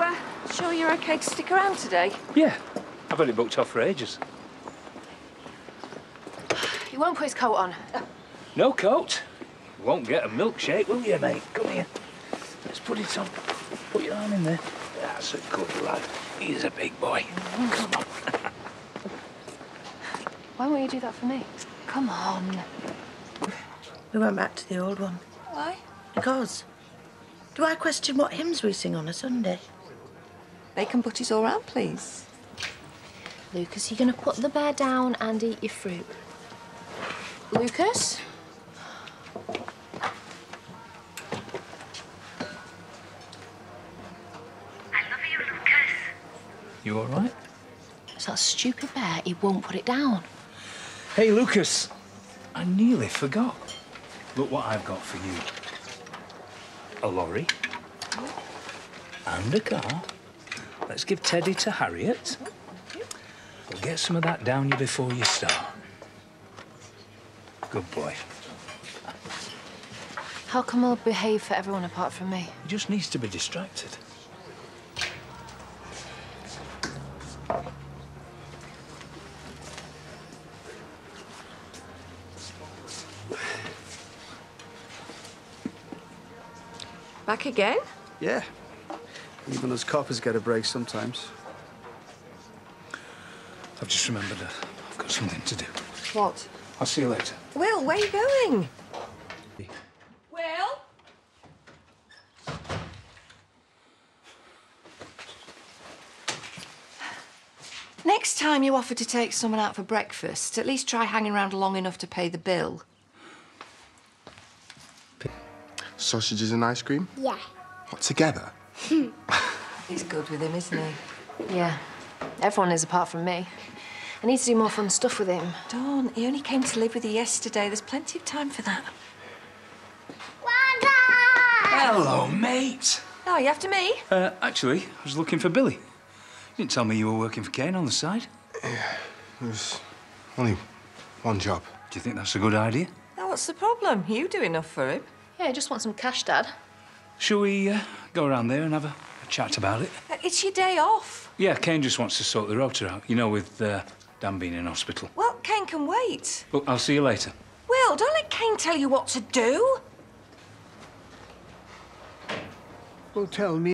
uh, sure you're okay to stick around today? Yeah, I've only booked off for ages. He won't put his coat on. No coat. You won't get a milkshake, will you, mate? Come here. Let's put it on. Put your arm in there. That's a good lad. He's a big boy. Come on. Why won't you do that for me? Come on. We went back to the old one. Why? Because. Do I question what hymns we sing on a Sunday? Bacon butties all round, please. Lucas, you're going to put the bear down and eat your fruit. Lucas? You all right? It's that stupid bear. He won't put it down. Hey, Lucas. I nearly forgot. Look what I've got for you. A lorry. And a car. Let's give Teddy to Harriet. We'll get some of that down you before you start. Good boy. How come he'll behave for everyone apart from me? He just needs to be distracted. Back again? Yeah. Even us coppers get a break sometimes. I've just remembered uh, I've got something to do. What? I'll see you later. Will, where are you going? Will? Next time you offer to take someone out for breakfast, at least try hanging around long enough to pay the bill. Sausages and ice cream? Yeah. What, together? He's good with him, isn't he? Yeah. Everyone is apart from me. I need to do more fun stuff with him. Dawn, he only came to live with you yesterday. There's plenty of time for that. Hello, mate. Oh, you after me? Uh, actually, I was looking for Billy. You didn't tell me you were working for Cain on the side. Yeah, There's only one job. Do you think that's a good idea? Now, what's the problem? You do enough for him. Yeah, I just want some cash, Dad. Shall we uh, go around there and have a, a chat about it? Uh, It's your day off. Yeah, Cain just wants to sort the rota out, you know, with uh, Dan being in hospital. Well, Cain can wait. Look, I'll see you later. Will, don't let Cain tell you what to do. Well, tell me.